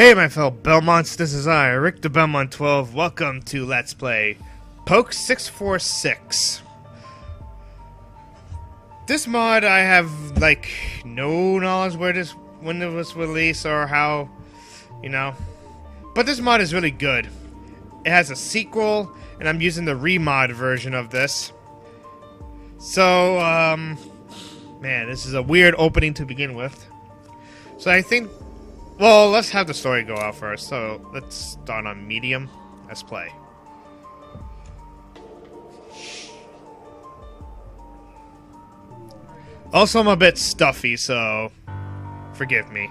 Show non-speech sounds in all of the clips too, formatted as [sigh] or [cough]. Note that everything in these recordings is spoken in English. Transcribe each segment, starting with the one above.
Hey, my fellow Belmonts, this is I, Richter Belmont 12. Welcome to Let's Play Poke 646. This mod, I have, like, no knowledge where this, when it was released or how, you know. But this mod is really good. It has a sequel, and I'm using the remod version of this. So, um, man, this is a weird opening to begin with. So I think well, let's have the story go out first. So let's start on medium. Let's play. Also, I'm a bit stuffy, so forgive me.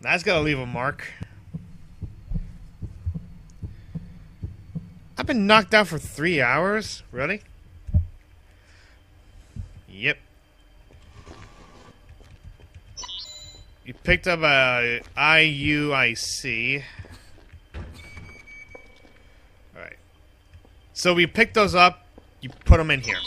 That's gotta leave a mark. I've been knocked out for three hours? Really? Yep. You picked up a IUIC. Alright. So we picked those up, you put them in here.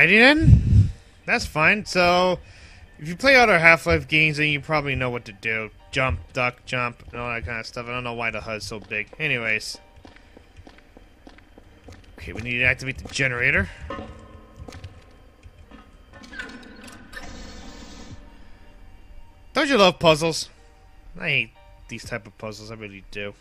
Alrighty then. That's fine. So, if you play other Half-Life games, then you probably know what to do. Jump, duck, jump, and all that kind of stuff. I don't know why the HUD's so big. Anyways. Okay, we need to activate the generator. Don't you love puzzles? I hate these type of puzzles. I really do.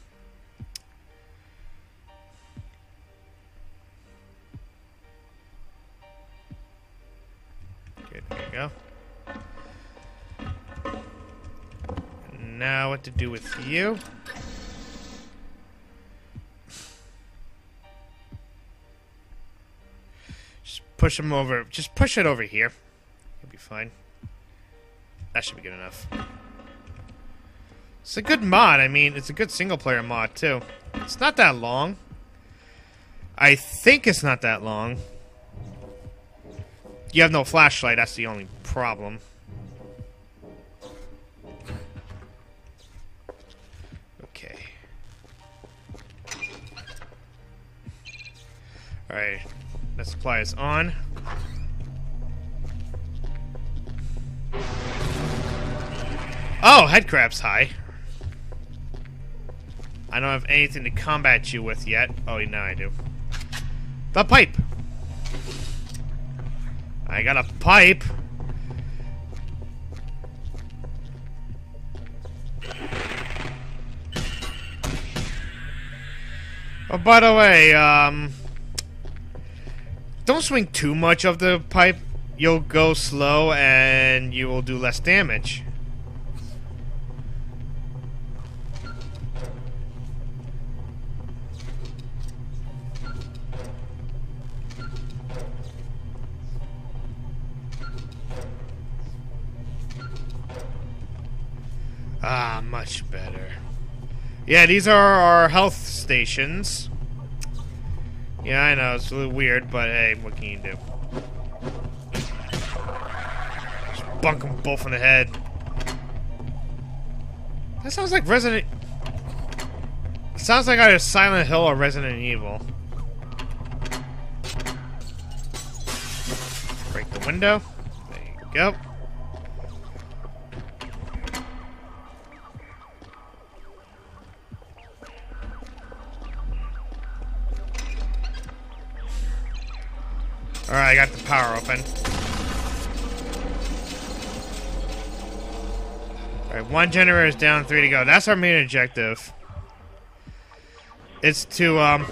What to do with you. Just push him over. Just push it over here. You'll be fine. That should be good enough. It's a good mod. I mean, it's a good single-player mod, too. It's not that long. I think it's not that long. You have no flashlight, that's the only problem. Alright, that supply is on. Oh, headcrab's high. I don't have anything to combat you with yet. Oh, now I do. The pipe! I got a pipe! Oh, by the way, um don't swing too much of the pipe. You'll go slow and you will do less damage. Ah, much better. Yeah, these are our health stations. Yeah, I know, it's a little weird, but hey, what can you do? Just bunk them both in the head. That sounds like Resident... It sounds like either Silent Hill or Resident Evil. Break the window. There you go. Power open. Alright, one generator is down, three to go. That's our main objective. It's to, um...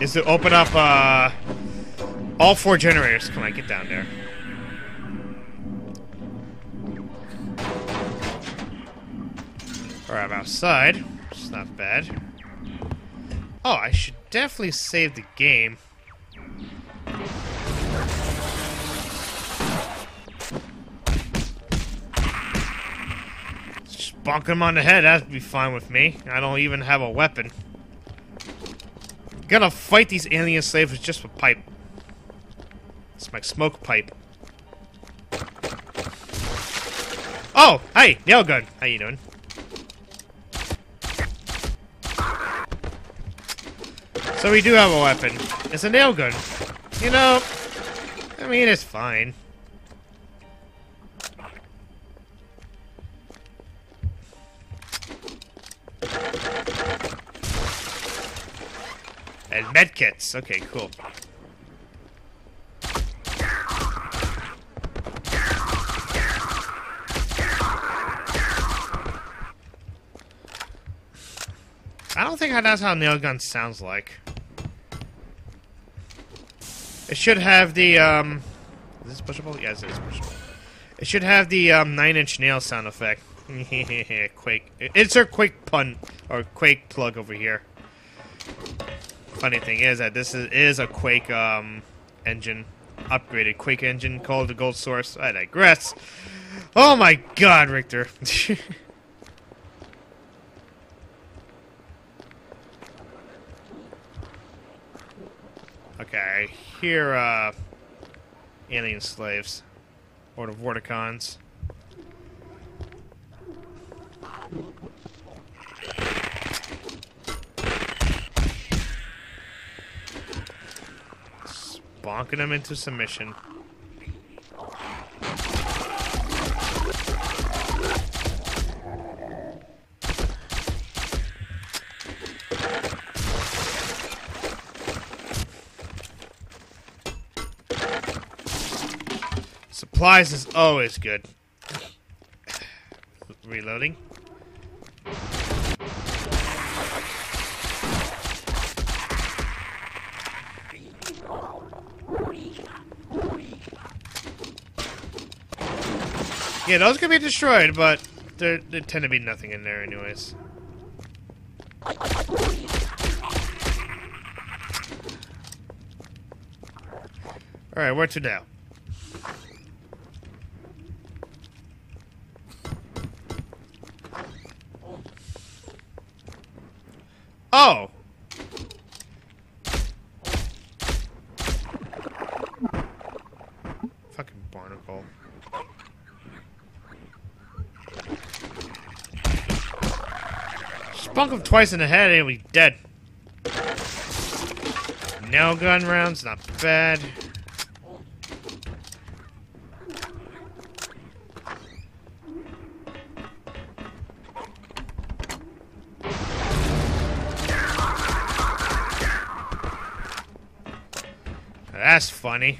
Is to open up, uh... All four generators. Come on, get down there. Alright, I'm outside. It's not bad. Oh, I should definitely save the game. Just bonk him on the head, that'd be fine with me. I don't even have a weapon. Gotta fight these alien slaves just with pipe. It's my smoke pipe. Oh, hey, nail gun. How you doing? So we do have a weapon. It's a nail gun. You know, I mean, it's fine. And medkits. Okay, cool. I don't think that's how nail gun sounds like. It should have the, um... Is this pushable? Yes, it is pushable. It should have the, um, Nine Inch Nail sound effect. [laughs] Quake. Insert Quake pun, or Quake plug over here. Funny thing is that this is, is a Quake, um, engine. Upgraded Quake engine called the Gold Source. I digress. Oh my god, Richter. [laughs] Okay, here, uh, alien slaves. Or the Vorticons. Bonking them into submission. Supplies is always good. Reloading. Yeah, those can be destroyed, but there, there tend to be nothing in there anyways. Alright, where to now? Oh! Fucking barnacle. Spunk him twice in the head and he'll be dead. Nail gun rounds, not bad. that's funny.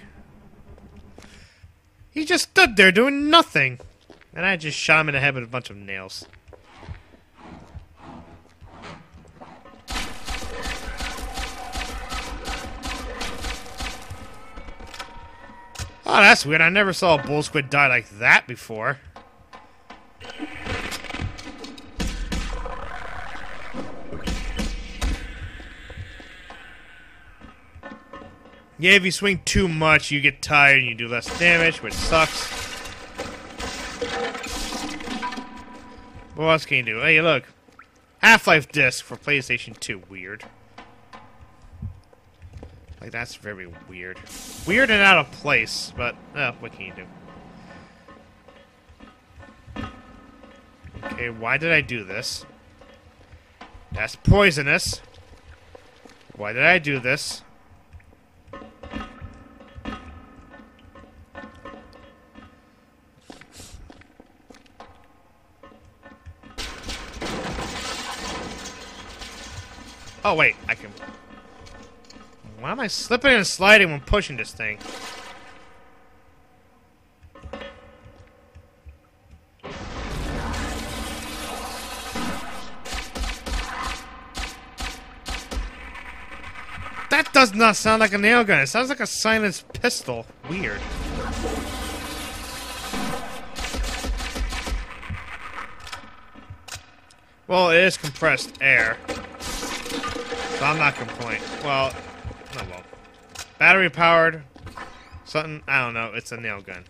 He just stood there doing nothing. And I just shot him in the head with a bunch of nails. Oh, that's weird. I never saw a bull squid die like that before. Yeah, if you swing too much, you get tired and you do less damage, which sucks. What else can you do? Hey, look. Half-Life disc for PlayStation 2. Weird. Like, that's very weird. Weird and out of place, but, uh, what can you do? Okay, why did I do this? That's poisonous. Why did I do this? Oh, wait, I can... Why am I slipping and sliding when pushing this thing? That does not sound like a nail gun. It sounds like a silenced pistol. Weird. Well, it is compressed air. So I'm not complaining. Well, oh well. Battery powered. Something, I don't know. It's a nail gun.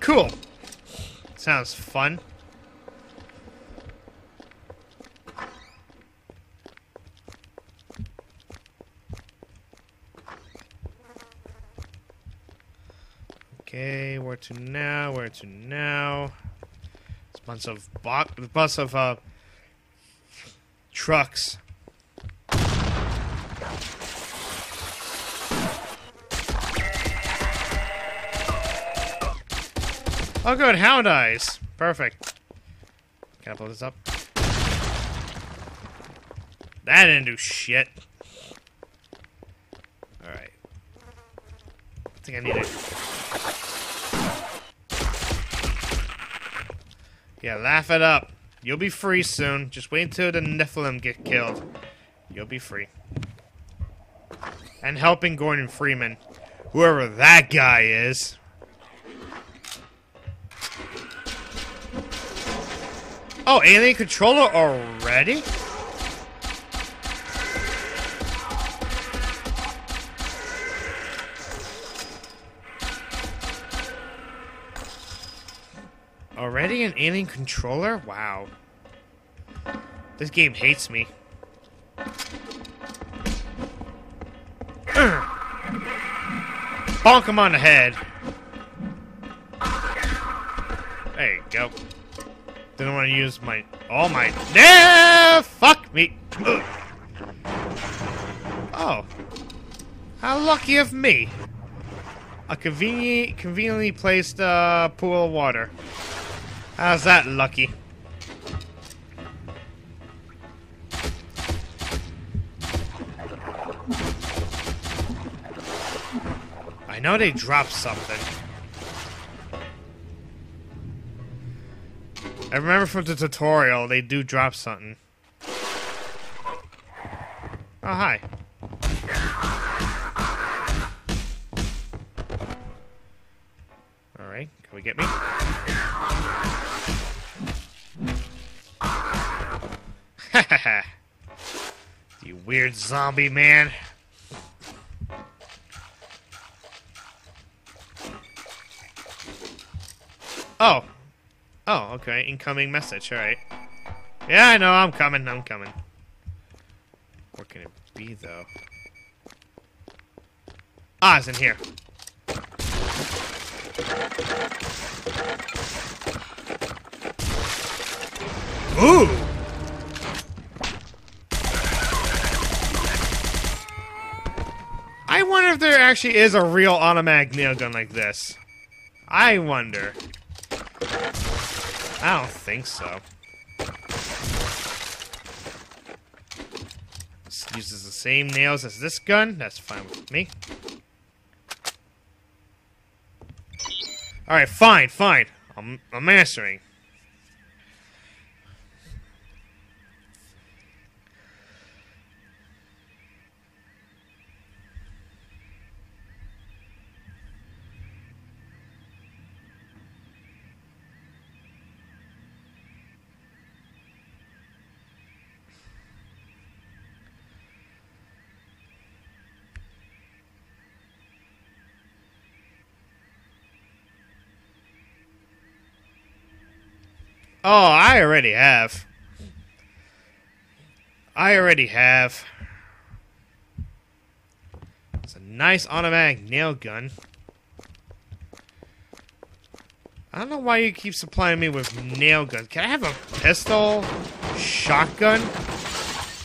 Cool. Sounds fun. Okay, where to now? Where to now? It's a bunch of bo bunch of uh trucks. Oh good, hound eyes. Perfect. Can I blow this up? That didn't do shit. Alright. I think I need it. Yeah, laugh it up. You'll be free soon. Just wait until the Nephilim get killed. You'll be free. And helping Gordon Freeman. Whoever that guy is. Oh, alien controller already? An alien controller? Wow. This game hates me. [clears throat] Bonk him on the head. There you go. Didn't want to use my... All my... Nah! Fuck me! [clears throat] Oh. How lucky of me. A convenient, conveniently placed uh, pool of water. How's that lucky? I know they dropped something. I remember from the tutorial, they do drop something. Oh, hi. Weird zombie man. Oh. Oh, okay. Incoming message. Alright. Yeah, I know. I'm coming. I'm coming. What can it be, though? Ah, it's in here. Ooh! I wonder if there actually is a real automatic nail gun like this. I wonder. I don't think so. This uses the same nails as this gun. That's fine with me. Alright, fine, fine. I'm, I'm answering. Oh, I already have. I already have. It's a nice automatic nail gun. I don't know why you keep supplying me with nail guns. Can I have a pistol, shotgun,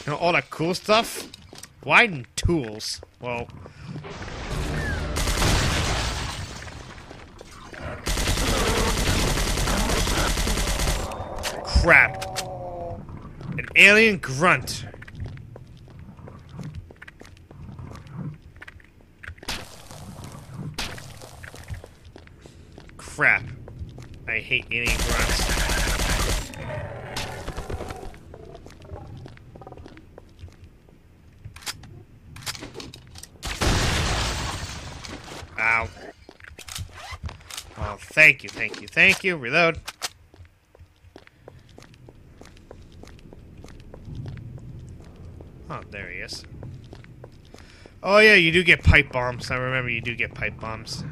and all that cool stuff? Why tools? Well, crap. An alien grunt. Crap. I hate alien grunts. Ow. Oh, thank you, thank you, thank you. Reload. Oh, there he is. Oh yeah, you do get pipe bombs. I remember you do get pipe bombs.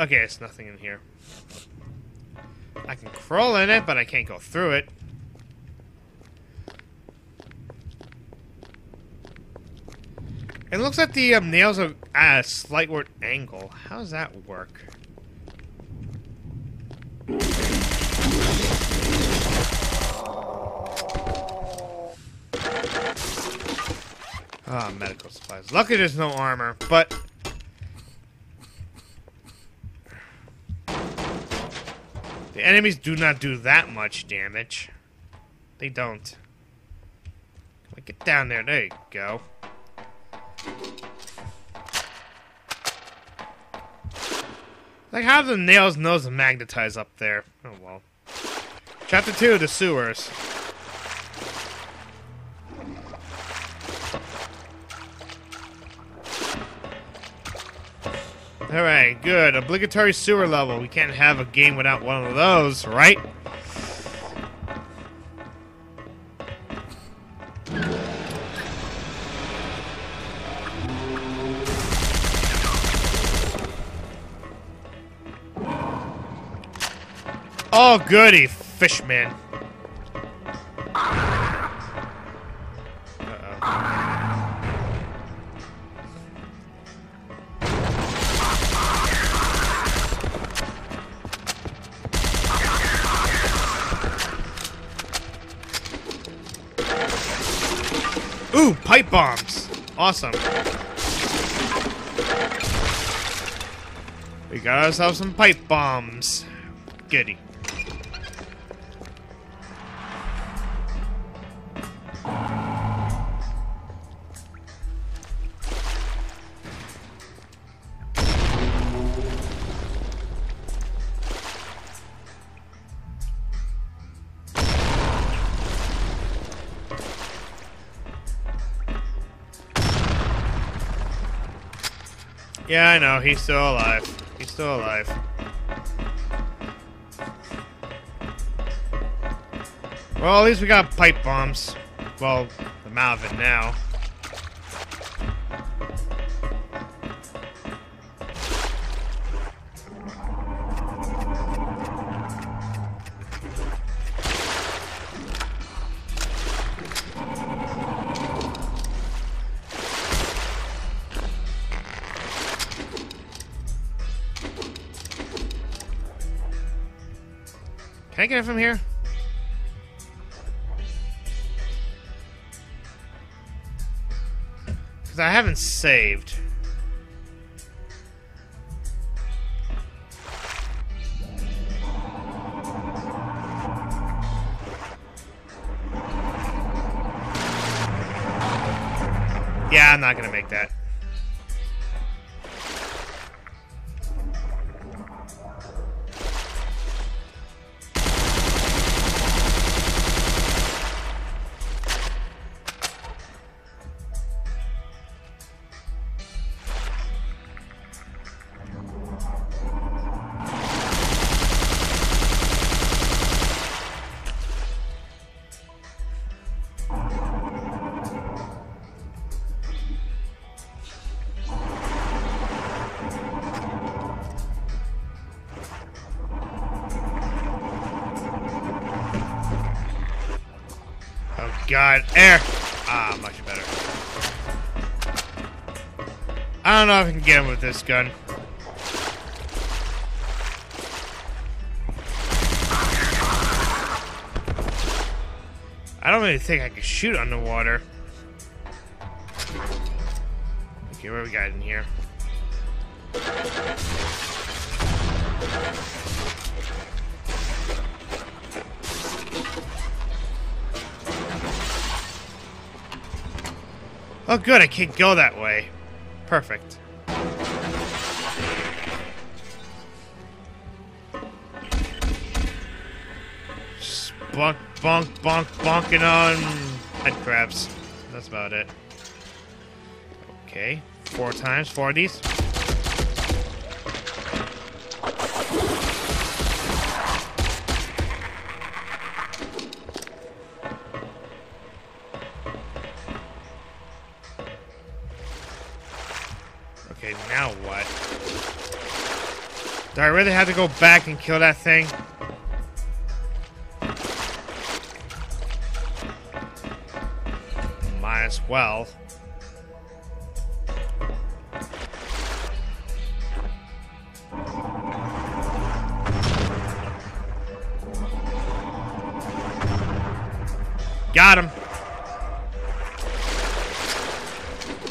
Okay, it's nothing in here. I can crawl in it, but I can't go through it. It looks like the um, nails are at a slightward angle. How does that work? Ah, medical supplies. Lucky there's no armor, but enemies do not do that much damage. They don't. Get down there. There you go. Like, how the nails nose magnetize up there? Oh, well. Chapter 2, The Sewers. Alright, good. Obligatory sewer level. We can't have a game without one of those, right? Oh, goody, Fishman. Bombs. Awesome. We got ourselves some pipe bombs. Goody. Yeah, I know. He's still alive. He's still alive. Well, at least we got pipe bombs. Well, of it now. Can I get it from here? Because I haven't saved. God, air! Ah, much better. I don't know if I can get him with this gun. I don't really think I can shoot underwater. Okay, what we got in here? Oh good, I can't go that way. Perfect. Bonk, bonk, bonk, bonking on head crabs. That's about it. Okay, four times, four of these. Really have to go back and kill that thing? Might as well. Got him.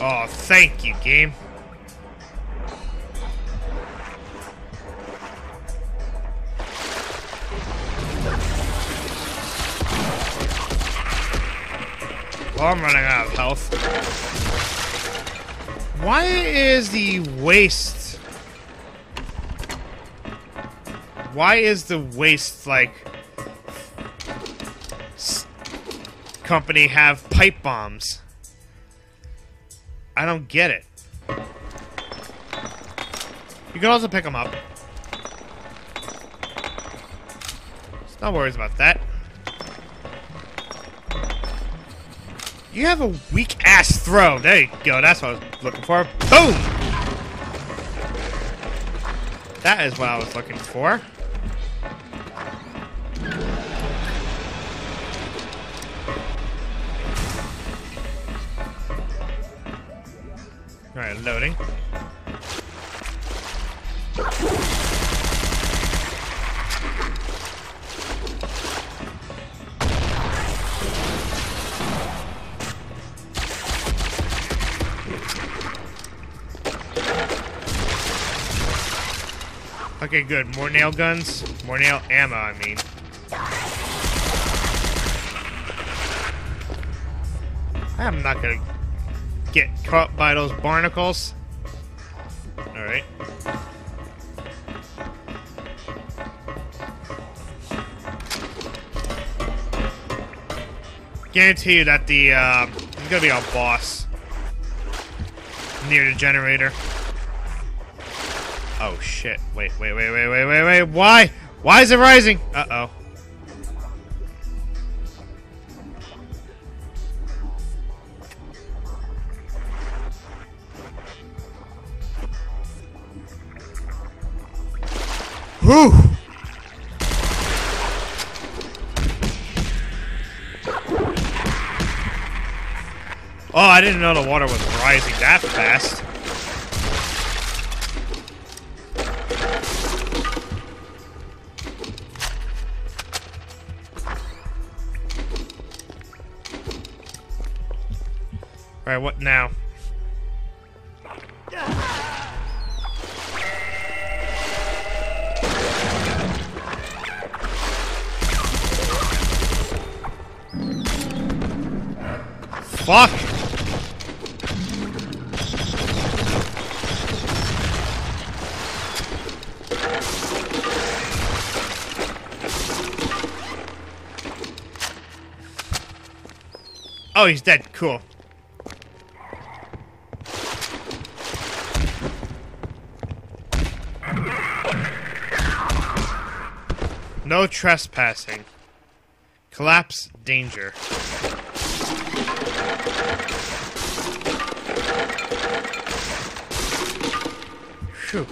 Oh, thank you, game. I'm running out of health. Why is the waste... Why is the waste, like... company have pipe bombs? I don't get it. You can also pick them up. No worries about that. You have a weak ass throw. There you go. That's what I was looking for. Boom! That is what I was looking for. Alright, loading. Okay, good. More nail guns. More nail ammo, I mean. I'm not gonna get caught by those barnacles. Alright. Guarantee you that the, uh, there's gonna be a boss near the generator. Oh shit. Wait, wait, wait, wait, wait, wait, wait. Why? Why is it rising? Uh oh. Whew. Oh, I didn't know the water was rising that fast. Alright, what now? Fuck! Oh, he's dead. Cool. No trespassing. Collapse danger. Phew.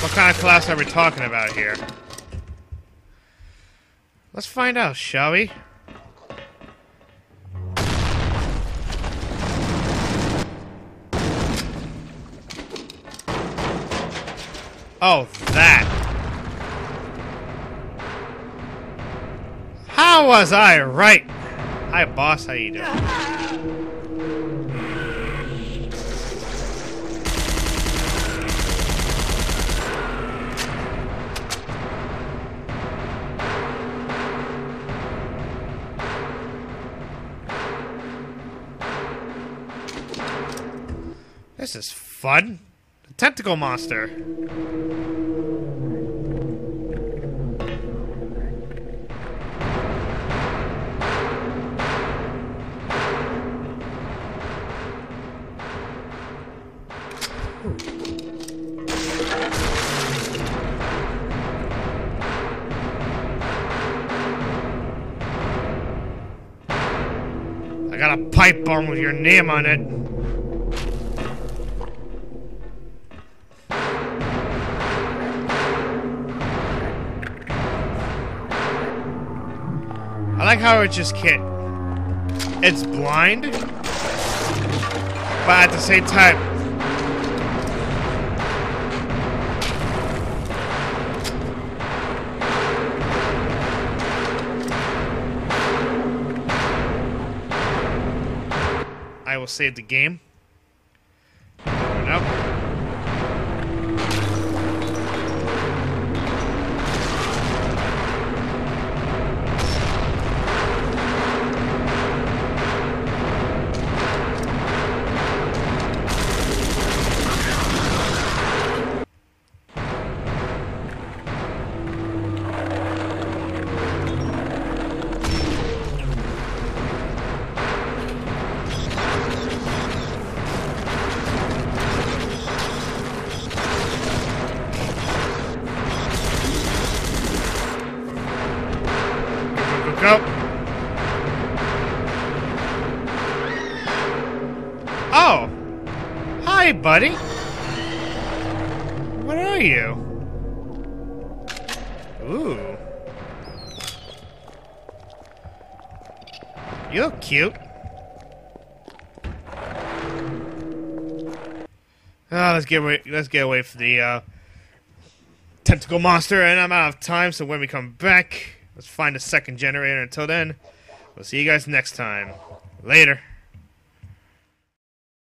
What kind of collapse are we talking about here? Let's find out, shall we? Oh, that. How was I right? Hi, boss. How you doing? This is fun. Tentacle monster. I got a pipe bomb with your name on it. Like how it just can't. It's blind, but at the same time, I will save the game. Get away. Let's get away from the uh, tentacle monster, and I'm out of time. So when we come back, let's find a second generator. Until then, we'll see you guys next time. Later.